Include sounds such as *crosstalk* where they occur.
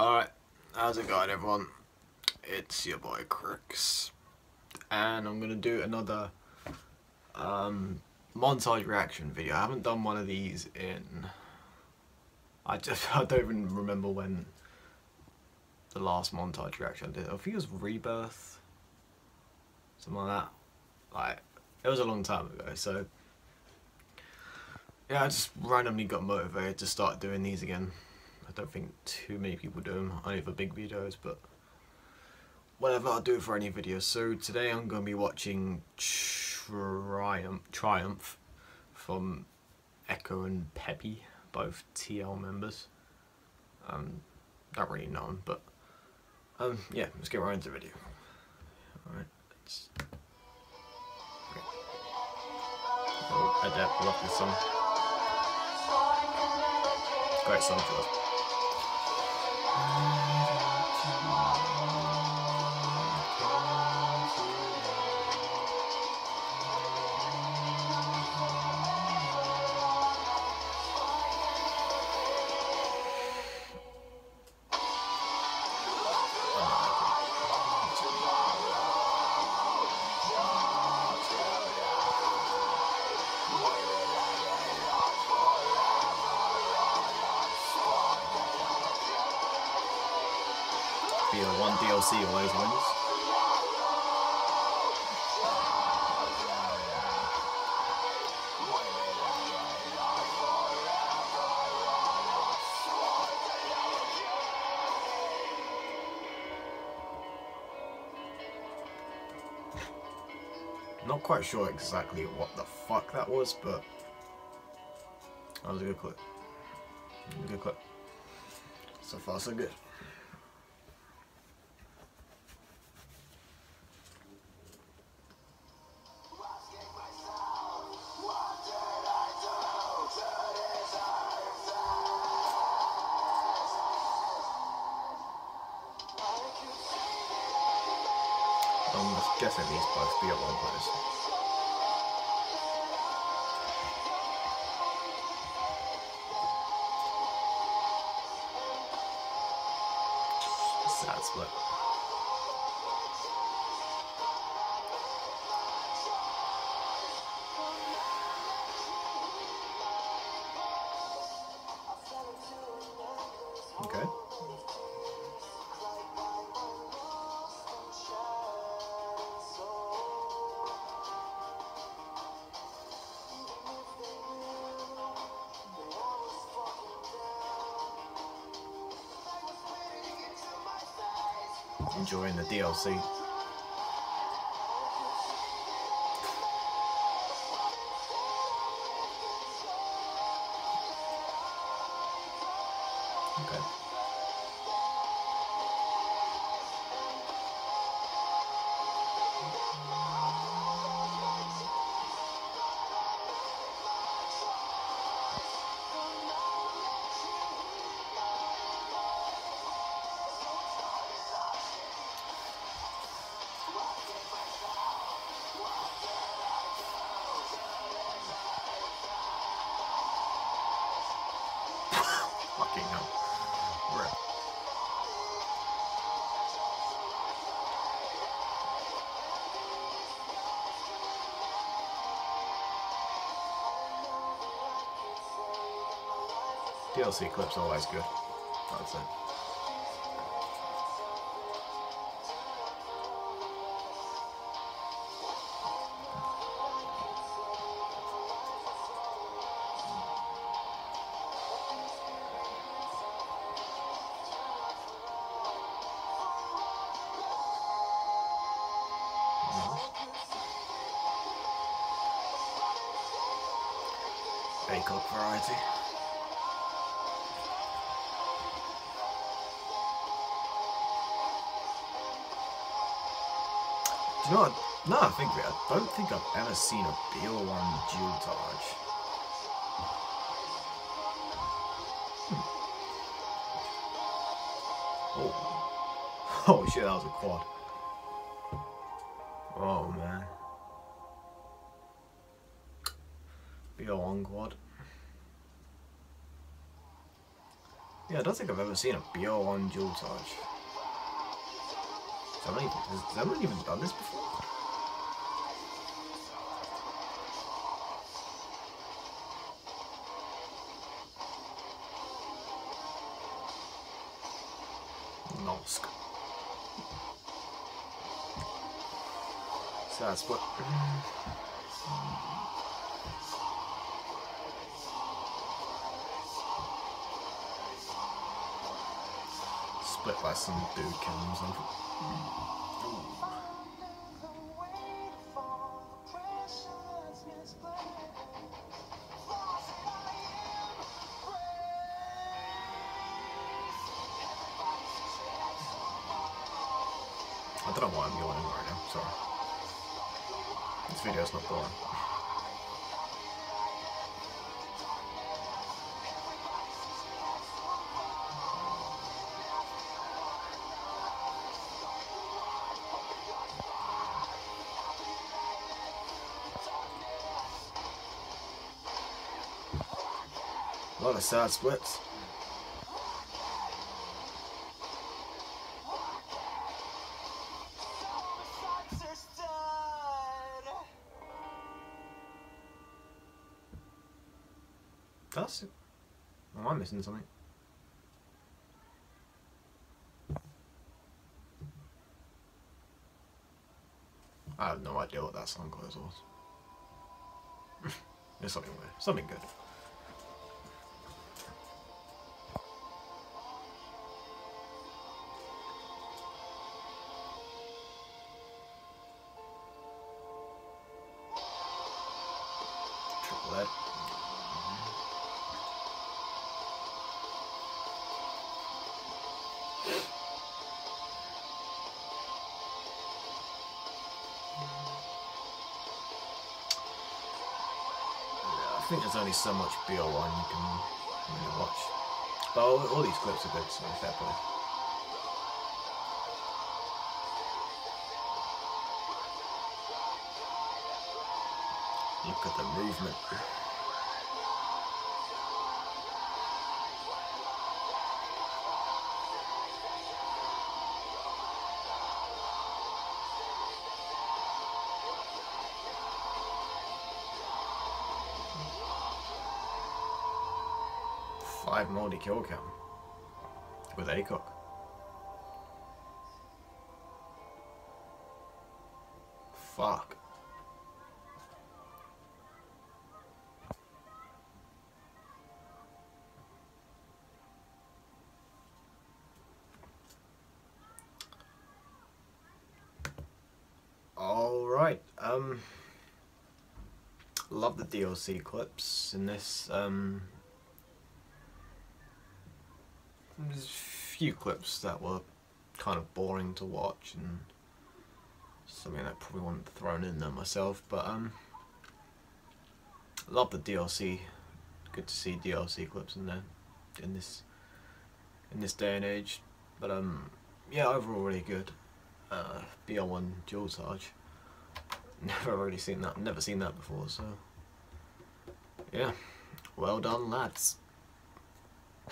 Alright, how's it going everyone? It's your boy Krix and I'm gonna do another um, montage reaction video. I haven't done one of these in I just *laughs* I don't even remember when the last montage reaction I did. I think it was Rebirth something like that. Like it was a long time ago so yeah I just randomly got motivated to start doing these again. I don't think too many people do them, only for big videos, but whatever, I'll do for any video. So today I'm going to be watching Triumph, Triumph from Echo and Peppy, both TL members. Um, don't really know them, but um, yeah, let's get right into the video. Alright, let's... Oh, Adept, love this song. Great song for us. Be DLC always wins. Not quite sure exactly what the fuck that was, but that was a good clip. Good clip. So far, so good. Guessing these bugs, be at one place. Sad split. Okay. Enjoying the DLC. DLC clips always good, I'd say. Bake-up variety. You know what? No, I think I don't think I've ever seen a BO1 dualtage. Hmm. Oh. *laughs* Oh shit, that was a quad. Oh man. BO1 quad. Yeah, I don't think I've ever seen a BO1 dual charge. Anyone, has anyone even done this before? Nosk. So that's what. Split by some dude killing himself. I don't know why I'm yawning right now, sorry. This video's not boring. Lot of side splits. That's it. Oh, I'm missing something. I have no idea what that song was. it's *laughs* something weird. Something good. Think there's only so much BO1 you can really watch. But all, all these clips are good, so fair play. Look at the movement. Five multi kill count with ACOG. Fuck. Alright, um love the DLC clips in this. Um there's a few clips that were kind of boring to watch and something I probably wouldn't thrown in there myself, but um love the DLC. Good to see DLC clips in there in this in this day and age. But um yeah, overall really good. Uh BO1 dual charge. *laughs* Never really seen that never seen that before, so yeah. Well done lads.